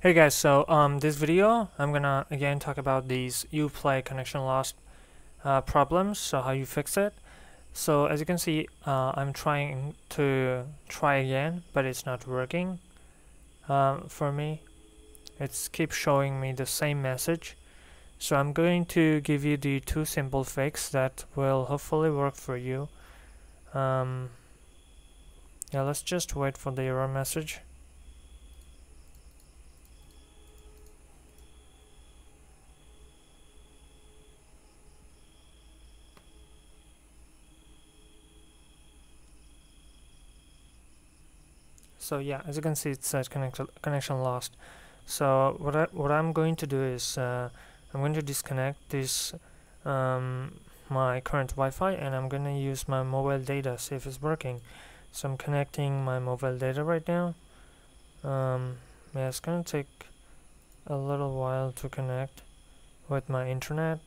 Hey guys, so um, this video I'm gonna again talk about these Uplay connection loss uh, problems, so how you fix it. So as you can see, uh, I'm trying to try again, but it's not working um, for me. It's keep showing me the same message. So I'm going to give you the two simple fix that will hopefully work for you. Um, yeah, let's just wait for the error message. So yeah as you can see it says connection connection lost. So what I what I'm going to do is uh, I'm going to disconnect this um, my current Wi-Fi and I'm gonna use my mobile data see if it's working. So I'm connecting my mobile data right now. Um, yeah it's gonna take a little while to connect with my internet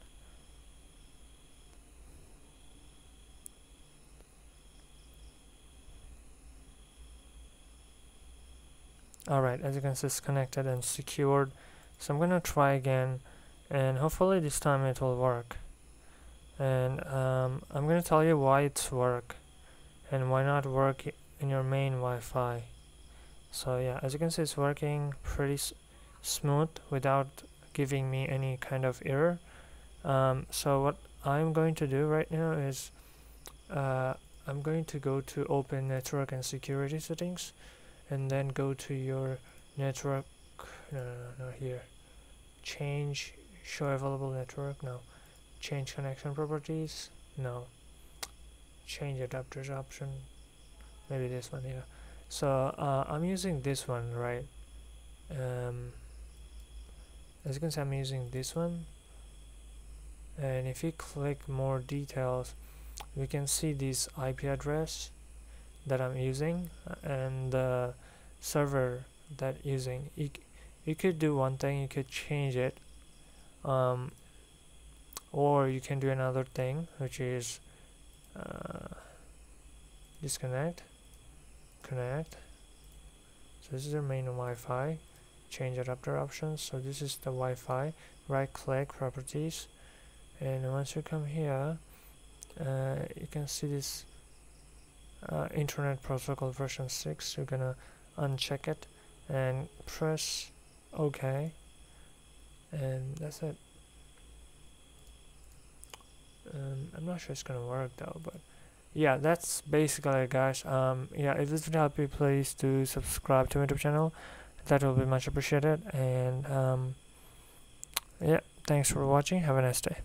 alright as you can see it's connected and secured. So I'm gonna try again and hopefully this time it will work. And um, I'm gonna tell you why it's work and why not work in your main Wi-Fi. So yeah as you can see it's working pretty smooth without giving me any kind of error. Um, so what I'm going to do right now is uh, I'm going to go to open network and security settings and then go to your network no, no, no, no here. Change show available network no. Change connection properties no. Change adapters option maybe this one here so uh, I'm using this one right? Um, as you can see I'm using this one. And if you click more details we can see this IP address that I'm using and the server that using you, you could do one thing you could change it um, or you can do another thing which is uh, disconnect connect. So this is your main Wi-Fi. Change adapter options. So this is the Wi-Fi. Right click properties. And once you come here uh, you can see this uh, internet protocol version 6 you're gonna uncheck it and press OK and that's it. Um, I'm not sure it's gonna work though but yeah that's basically it guys. Um, yeah if this would help you please do subscribe to my YouTube channel. That will be much appreciated and um, yeah thanks for watching. Have a nice day